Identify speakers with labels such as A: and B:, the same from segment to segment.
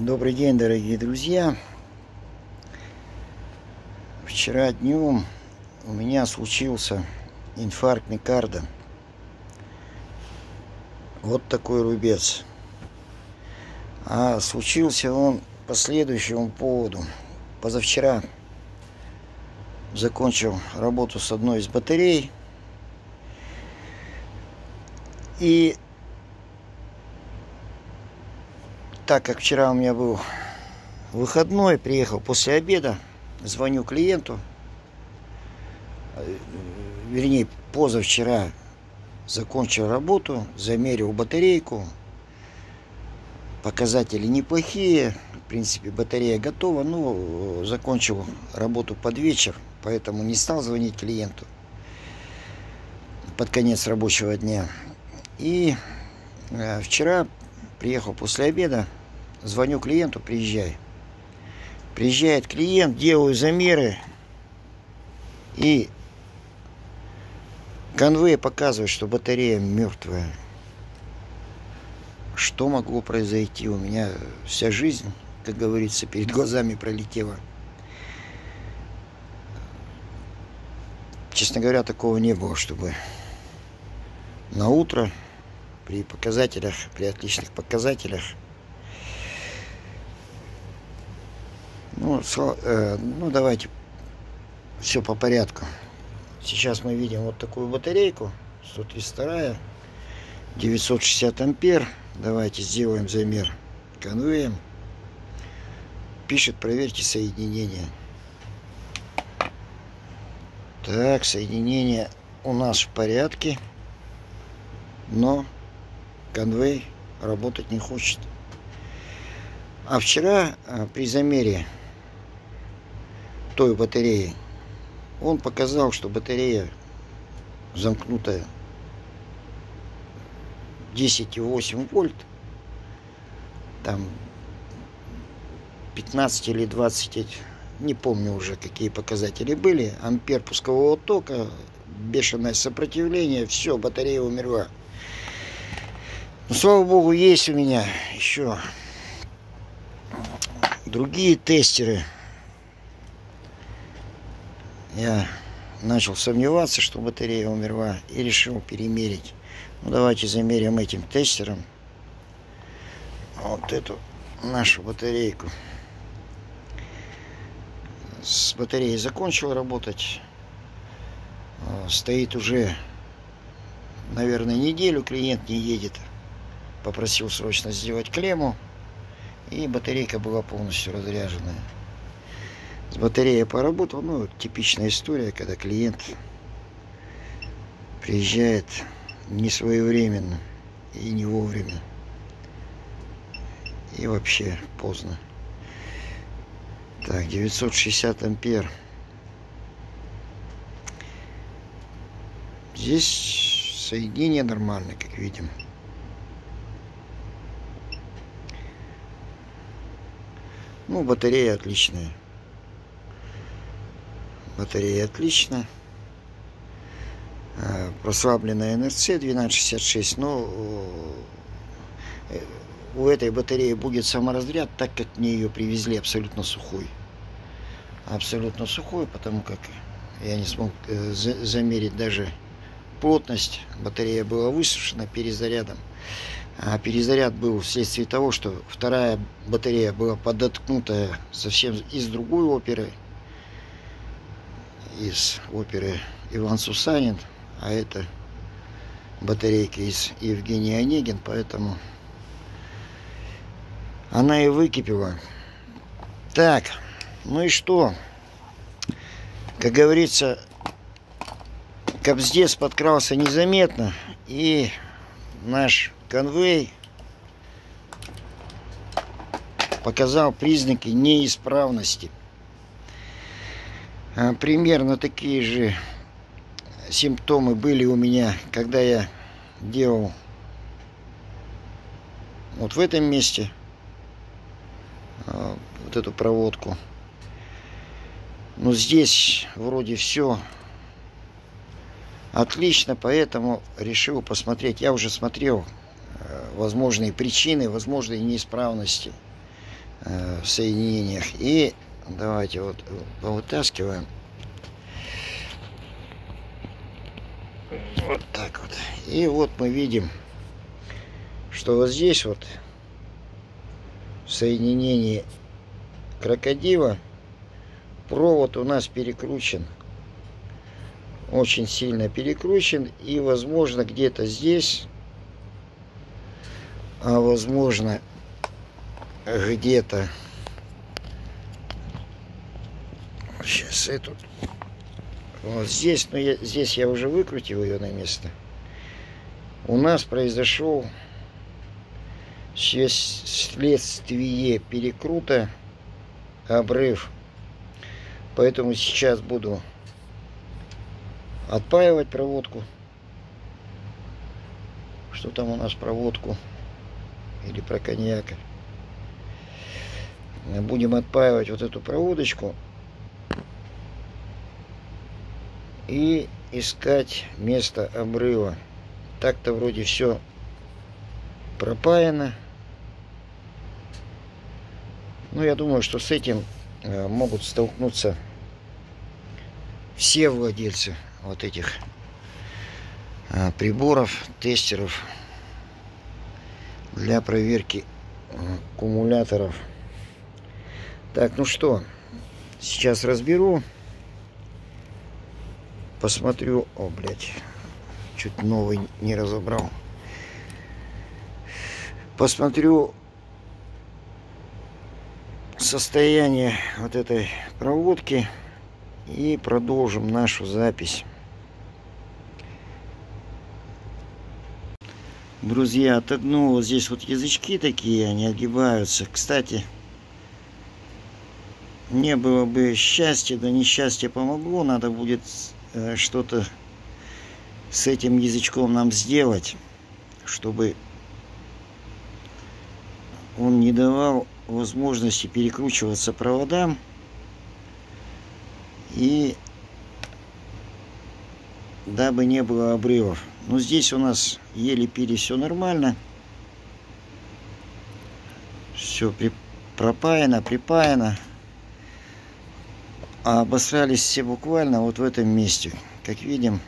A: Добрый день, дорогие друзья. Вчера днем у меня случился инфаркт микарда. Вот такой рубец. А случился он по следующему поводу. Позавчера закончил работу с одной из батарей. И так как вчера у меня был выходной, приехал после обеда, звоню клиенту, вернее, позавчера закончил работу, замерил батарейку, показатели неплохие, в принципе, батарея готова, но закончил работу под вечер, поэтому не стал звонить клиенту под конец рабочего дня. И э, вчера приехал после обеда, Звоню клиенту, приезжай. Приезжает клиент, делаю замеры. И конвей показывает, что батарея мертвая. Что могло произойти? У меня вся жизнь, как говорится, перед глазами пролетела. Честно говоря, такого не было, чтобы на утро при показателях, при отличных показателях Ну, со, э, ну давайте все по порядку. Сейчас мы видим вот такую батарейку, 132, 960 ампер. Давайте сделаем замер конвеем. Пишет, проверьте соединение. Так, соединение у нас в порядке, но конвей работать не хочет. А вчера э, при замере той батареи, он показал, что батарея замкнутая. 10,8 вольт, там 15 или 20, не помню уже какие показатели были, ампер пускового тока, бешеное сопротивление, все, батарея умерла. Но, слава богу, есть у меня еще другие тестеры, я начал сомневаться, что батарея умерла, и решил перемерить. Ну, давайте замерим этим тестером вот эту нашу батарейку. С батареей закончил работать. А, стоит уже, наверное, неделю, клиент не едет. Попросил срочно сделать клемму, и батарейка была полностью разряженная. С батареей поработал. Ну, типичная история, когда клиент приезжает не своевременно и не вовремя. И вообще поздно. Так, 960 ампер. Здесь соединение нормальное, как видим. Ну, батарея отличная. Батарея отлично. А, прослабленная НРЦ 1266, но э, у этой батареи будет саморазряд, так как мне ее привезли абсолютно сухой. Абсолютно сухой, потому как я не смог э, замерить даже плотность. Батарея была высушена перезарядом. А перезаряд был вследствие того, что вторая батарея была подоткнута совсем из другой оперы из оперы Иван Сусанин, а это батарейка из Евгения Онегин, поэтому она и выкипела. Так, ну и что? Как говорится, Кобздец подкрался незаметно, и наш конвей показал признаки неисправности – примерно такие же симптомы были у меня, когда я делал вот в этом месте а, вот эту проводку. Но здесь вроде все отлично, поэтому решил посмотреть. Я уже смотрел а, возможные причины, возможные неисправности. э, соединениях. И давайте вот повытаскиваем. Вот так вот. И вот мы видим, что вот здесь вот в соединении крокодила провод у нас перекручен. Очень сильно перекручен. И возможно где-то здесь, а возможно где-то сейчас эту вот здесь, но я, здесь я уже выкрутил ее на место. У нас произошел следствие перекрута обрыв. Поэтому сейчас буду отпаивать проводку. Что там у нас проводку? Или про коньяк? Будем отпаивать вот эту проводочку. И искать место обрыва. Так-то вроде все пропаяно. Ну, я думаю, что с этим э, могут столкнуться все владельцы вот этих э, приборов, тестеров для проверки э, аккумуляторов. Так, ну что, сейчас разберу посмотрю. О, блядь. Чуть новый не разобрал. Посмотрю состояние вот этой проводки и продолжим нашу запись. Друзья, отогнул вот здесь вот язычки такие, они огибаются. Кстати, не было бы счастья, да несчастье помогло, надо будет что-то с этим язычком нам сделать, чтобы он не давал возможности перекручиваться проводам и дабы не было обрывов. Но здесь у нас еле пили все нормально. Все при, пропаяно, припаяно а обосрались все буквально вот в этом месте. Как видим,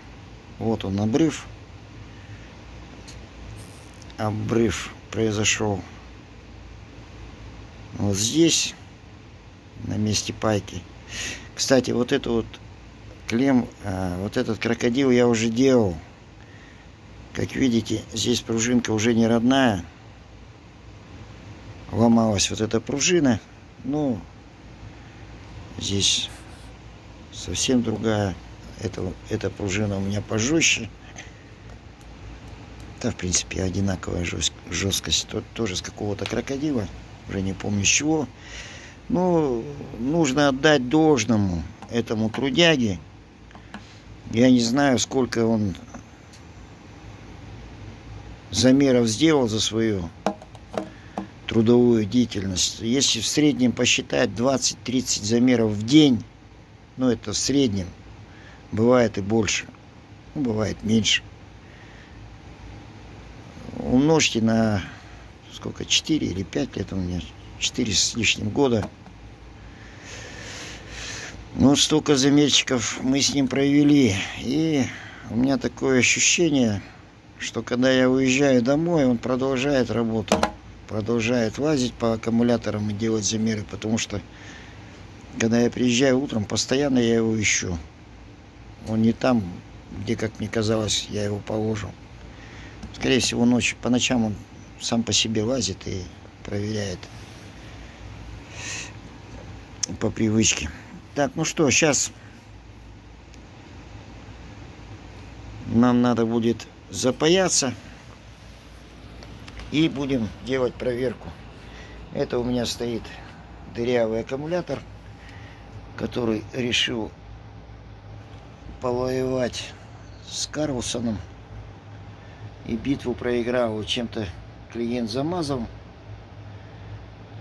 A: вот он обрыв. Обрыв произошел вот здесь, на месте пайки. Кстати, вот это вот клем, а, вот этот крокодил я уже делал. Как видите, здесь пружинка уже не родная. Ломалась вот эта пружина. Ну, здесь совсем другая. Это, эта пружина у меня пожестче. Да, в принципе, одинаковая жест, жесткость. То, тоже с какого-то крокодила. Уже не помню с чего. Но нужно отдать должному этому трудяге. Я не знаю, сколько он замеров сделал за свою трудовую деятельность. Если в среднем посчитать 20-30 замеров в день, ну, это в среднем. Бывает и больше. Ну, бывает меньше. Умножьте на сколько, 4 или 5 лет у меня, 4 с лишним года. Ну, столько замерчиков мы с ним провели. И у меня такое ощущение, что когда я уезжаю домой, он продолжает работу. Продолжает лазить по аккумуляторам и делать замеры, потому что когда я приезжаю утром, постоянно я его ищу. Он не там, где, как мне казалось, я его положил. Скорее всего, ночью, по ночам он сам по себе лазит и проверяет по привычке. Так, ну что, сейчас нам надо будет запаяться и будем делать проверку. Это у меня стоит дырявый аккумулятор – который решил повоевать с Карлсоном и битву проиграл. Чем-то клиент замазал.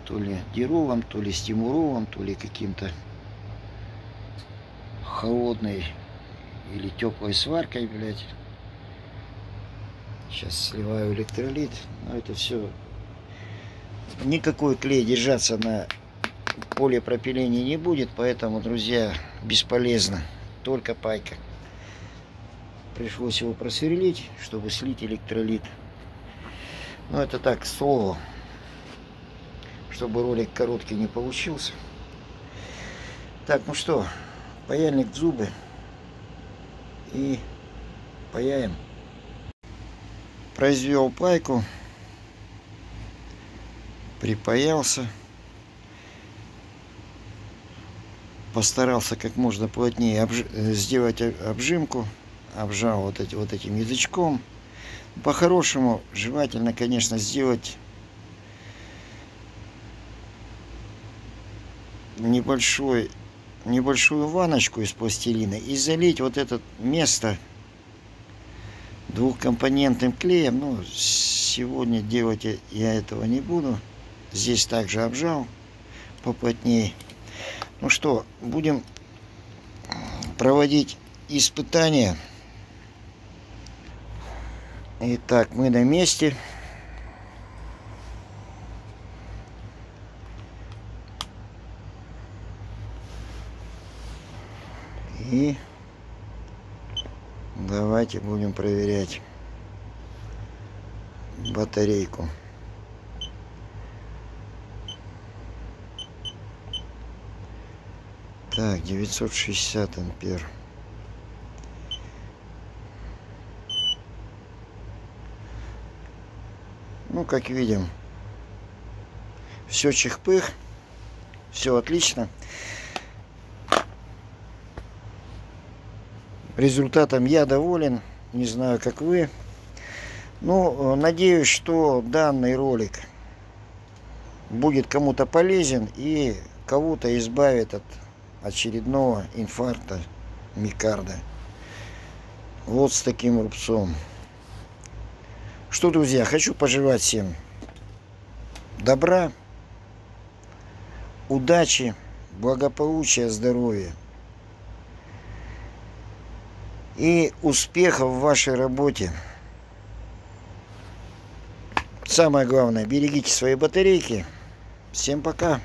A: То ли Дерулом, то ли Стимуровым, то ли каким-то холодной или теплой сваркой, блядь. Сейчас сливаю электролит. Но это все никакой клей держаться на полипропилене не будет, поэтому, друзья, бесполезно. Только пайка. Пришлось его просверлить, чтобы слить электролит. Но это так, слово, чтобы ролик короткий не получился. Так, ну что, паяльник в зубы и паяем. Произвел пайку, припаялся, постарался как можно плотнее обж... сделать обжимку, обжал вот, эти, вот этим язычком. По-хорошему, желательно, конечно, сделать небольшой, небольшую ваночку из пластилина и залить вот это место двухкомпонентным клеем. Ну, сегодня делать я этого не буду. Здесь также обжал поплотнее. Ну что, будем проводить испытания. Итак, мы на месте. И давайте будем проверять батарейку. Так, 960 ампер. Ну, как видим, все чих-пых, все отлично. Результатом я доволен, не знаю, как вы. Ну, надеюсь, что данный ролик будет кому-то полезен и кого-то избавит от очередного инфаркта микарда. Вот с таким рубцом. Что, друзья, хочу пожелать всем добра, удачи, благополучия, здоровья и успехов в вашей работе. Самое главное, берегите свои батарейки. Всем пока.